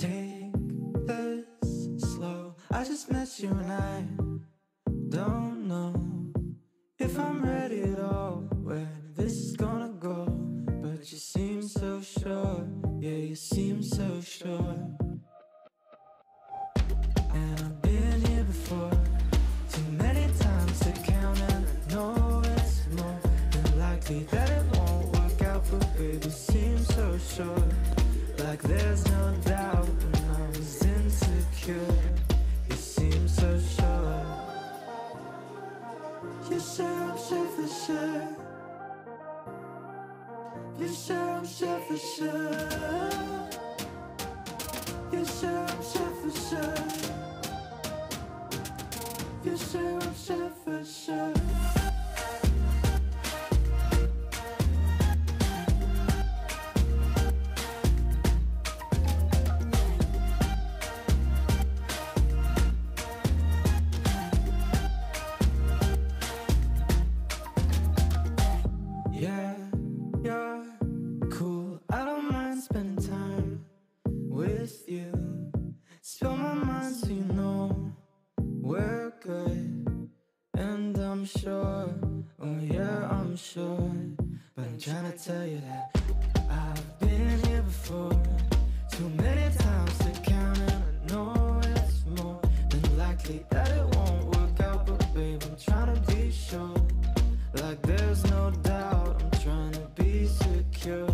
Take this slow. I just met you and I don't know if I'm ready at all. Where this is gonna go, but you seem so sure. Yeah, you seem so sure. And I've been here before, too many times to count, and I know it's more than likely that it won't work out. But baby, like there's no doubt. When I was insecure, you seem so sure. You say I'm sure for sure. You say I'm sure for sure. You sure you know we're good. And I'm sure, oh yeah, I'm sure. But I'm trying to tell you that I've been here before. Too many times to count, and I know it's more than likely that it won't work out. But babe, I'm trying to be sure. Like there's no doubt, I'm trying to be secure.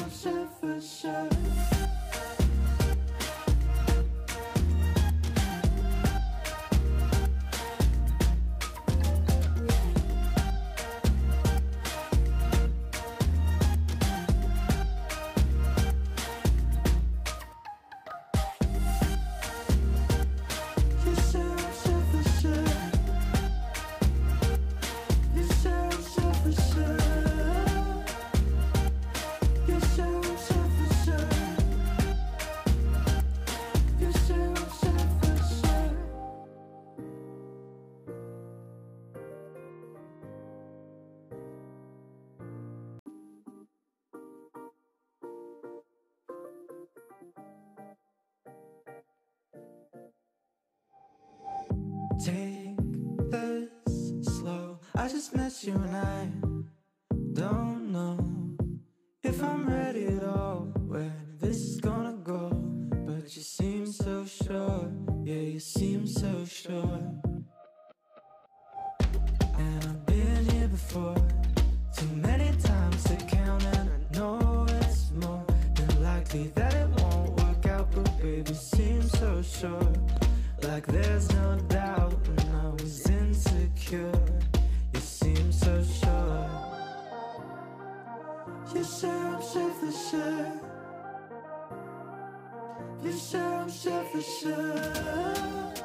I just met you and I don't know if I'm ready at all. Where this is gonna go, but you seem so sure. Yeah, you seem so sure. And I've been here before, too many times to count, and I know it's more than likely that Self-sufficient You're self-sufficient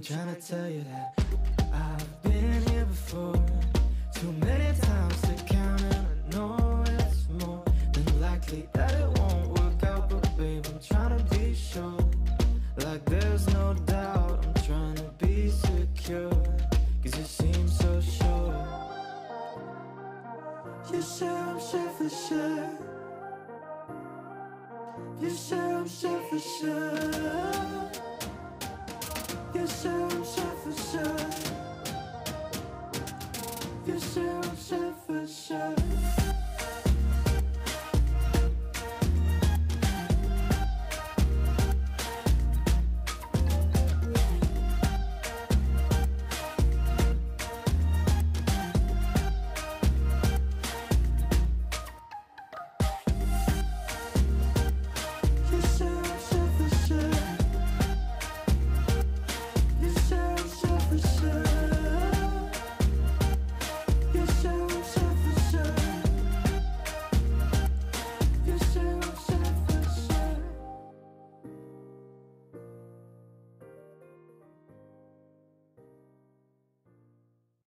I'm trying to tell you that I've been here before. Too many times to count, and I know it's more than likely that it won't work out. But babe, I'm trying to be sure. Like there's no doubt, I'm trying to be secure. Cause you seem so sure. You say I'm sure for sure. You say I'm sure for sure. Yourself sufficient. Yourself sufficient.